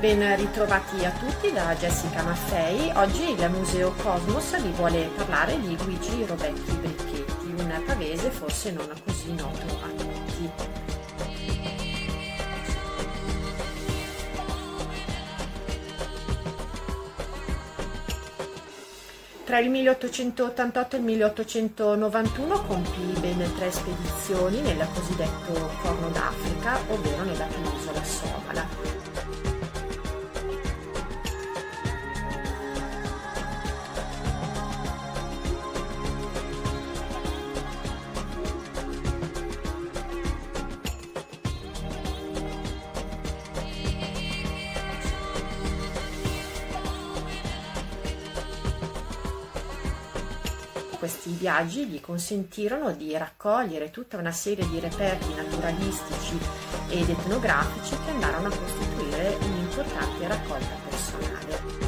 Ben ritrovati a tutti da Jessica Maffei. Oggi il Museo Cosmos vi vuole parlare di Luigi Robetti Bricchetti, un pavese forse non così noto a tutti. Tra il 1888 e il 1891 compì ben tre spedizioni nel cosiddetto Corno d'Africa, ovvero nella penisola somala. Questi viaggi gli consentirono di raccogliere tutta una serie di reperti naturalistici ed etnografici che andarono a costituire un'importante raccolta personale.